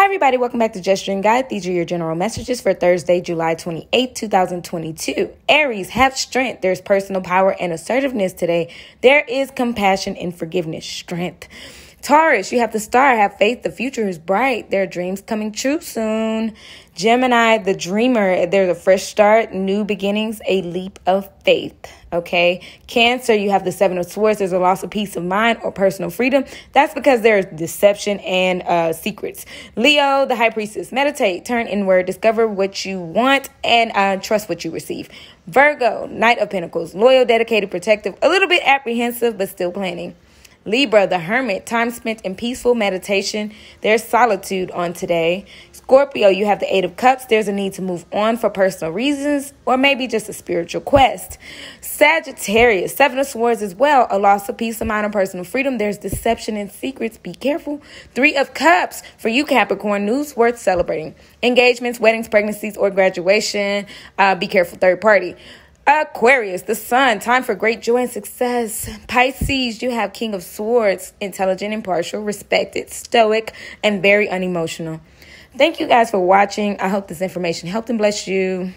Hi, everybody. Welcome back to Jess Dream Guide. These are your general messages for Thursday, July 28, 2022. Aries, have strength. There's personal power and assertiveness today. There is compassion and forgiveness. Strength. Taurus, you have the star. Have faith. The future is bright. There are dreams coming true soon. Gemini, the dreamer. There's a fresh start, new beginnings, a leap of faith. Okay. Cancer, you have the seven of swords. There's a loss of peace of mind or personal freedom. That's because there's deception and uh, secrets. Leo, the high priestess, meditate, turn inward, discover what you want, and uh, trust what you receive. Virgo, knight of pentacles, loyal, dedicated, protective, a little bit apprehensive, but still planning. Libra, the hermit, time spent in peaceful meditation. There's solitude on today. Scorpio, you have the Eight of Cups. There's a need to move on for personal reasons or maybe just a spiritual quest. Sagittarius, Seven of Swords as well. A loss of peace of mind and personal freedom. There's deception and secrets. Be careful. Three of Cups. For you, Capricorn, news worth celebrating. Engagements, weddings, pregnancies, or graduation. Uh, be careful, third party. Aquarius, the sun, time for great joy and success. Pisces, you have King of Swords, intelligent, impartial, respected, stoic, and very unemotional. Thank you guys for watching. I hope this information helped and blessed you.